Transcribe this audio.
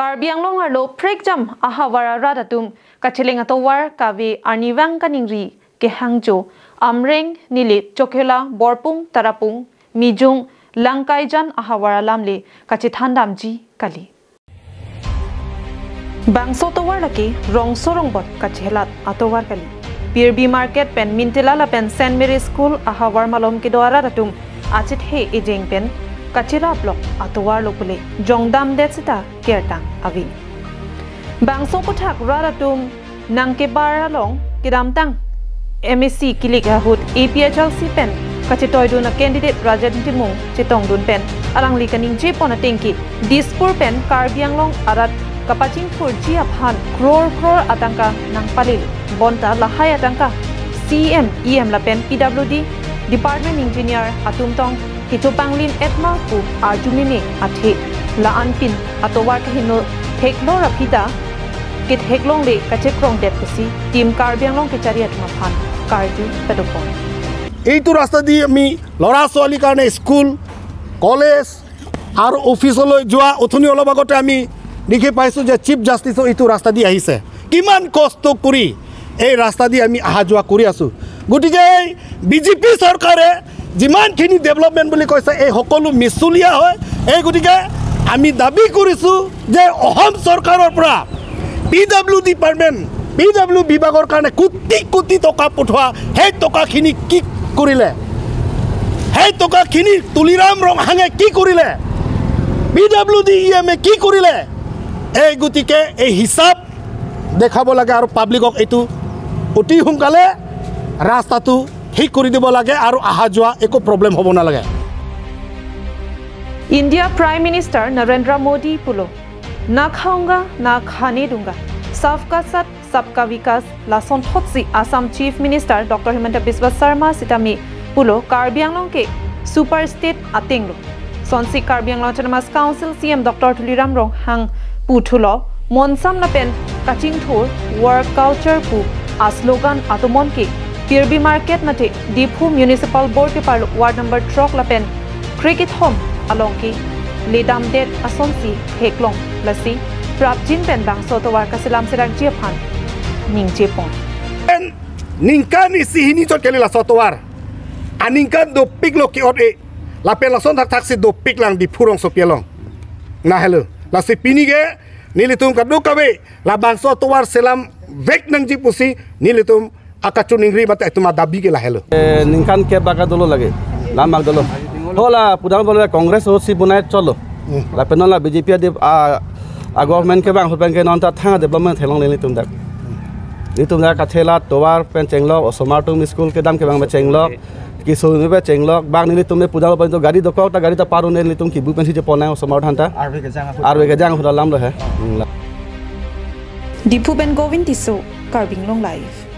কাৰ্বিয়াং লং আৰু ফ্ৰেক জাম আহা ৱাৰা ৰাত আতুম কাঠিলেং আত ৱাৰ কাবি আৰ্নিৱাং কানিংৰি কেহাংজো আমৰেং নীলিত চকেলা বৰপুং তাৰাপুং মিজুং লংকাইজান আহা ৱাৰা লামলি কাচি থান্দাম জি কালি বাংছ তোৱাৰ লাগে ৰংচ ৰংবত কাঠিহেলাত আতোৱাৰ কালি পিৰ মাৰ্কেট পেন মিণ্টিলা লাপেন ছেণ্ট মেৰি স্কুল আহাৱাৰ মালম কিদাৰাত আতুম আজিত সেই ইজেং পেন kachira blok atowar lokule jongdam detsita kertang avi bangso puthak raratum nangke baralong kidamtang MSc kilik hut APHLC pen kachitoy du na candidate rajan timung chitong dun pen alang likaning je pona tengki dispur pen karbiang long arat kapaching phur chia phan crore crore atangka nang palil bonta lahai atangka CM EM la pen PWD Department Engineer atumtong กิจปังลินเอ็ดมาปูอาจุมินีอาทิละอันปินอาตัววาร์คฮินุเทคโนรพิดากิจเฮกลงเลกัจเจครองเด็ดกุศิทีมการเบียงลงกิจจริยธรรมพันการจูเปดปอนเอตุรัสตดีมีลอราสวลิกาเนสคูลคอลเลจอาร์ออฟฟิศลอยจัวอุทุนิโอลบากอตเอมีนี่คือไปสู่จะชิปจัสติสอีตุรัสตดีอาฮิเซกิมันคอสต์คุรีเอรัสตดีมีอาฮาจัวคุรีอาสูกุฏิเจบีจีพีสอร์คาร์เอ যিমানখিনি development বুলি কৈছে এই সকলো মিছলীয়া হয়। এই গতিকে আমি দাবী কৰিছোঁ যে অসম চৰকাৰৰ পৰা P W department P W বিভাগৰ কাৰণে কোটি কোটি টকা পঠোৱা সেই টকাখিনি কি কৰিলে? সেই টকাখিনি তুলিৰাম ৰংহাঙে কি কৰিলে? পি ডাব্লিউ ডি ই এমে কি কৰিলে? এই গতিকে এই হিচাপ দেখাব লাগে আৰু পাব্লিকক এইটো অতি সোনকালে ৰাস্তাটো ঠিক কৰি দিব লাগে আৰু অহা যোৱা একো প্ৰব্লেম হ'ব নালাগে। India prime minister Narendra Modi পুলো না খাওঙা না খানি ডুঙা চাফকা চাট চাপকা বিকাশ। লাচন থকচি Assam chief minister doctor Himanta Biswa Sarma চিতামী পুলো কাৰ্বি আংলংকে ছুপাৰ ষ্টেট আটেংলো। চঞ্চি Karbi Anglong চেনমাজ council C M doctor Dhuliram Ronghang পু মনচাম নাপেন কাটিং থোৰ ৱৰ্ক কালচাৰ পু। আশ্লোগান আতমনকে પિરબી market નટે Diphu municipal board paper ward number ટ્રોક લપેન ક્રિકેટ હોમ અલોંકી લેદામ દેત અસોમસી હેકલોંગ લસી પ્રાપજીન પેન બાંગ સોતોવાર કસિલામ સિરાંગ જીફાન નિંગ જેપોન en ningkan isihini jot kali la sotoar aningkan do pik lo ki ode la pen la son tak tak si do pik lang di purong sopielong nah hello la pini ge nilitum kadu kabe la bang sotoar selam vek nang jipusi nilitum আকাশ নিংগ্রি মাতে তোমার দাবি কে লাহে নিংখান কে বাকা দলো লাগে নাম বাক দলো হলা প্রধান বলে কংগ্রেস হচ্ছে বনায় চলো। লাপেনলা বিজেপি দেব আগর মেন কে বাংল ব্যাংকে নন তা থাঙা ডেভেলপমেন্ট হেলং নিলি তুমি দি তুমি কাঠেলা টোয়ার পেন চেংলক অসমার তুম স্কুল কে দাম কে বাংলা চেংলক কিছু নিবে চেংলক বাং নিলি তুমি পূজা পর্যন্ত গাড়ি দখ তা গাড়ি তো পারো নিলি তুমি কিবু পেন যে পনায় অসমার ঠান্তা আর বেগে জাং হুদালাম রহে ডিপু বেন গোবিন্দ দিসো কার্বিং লং লাইফ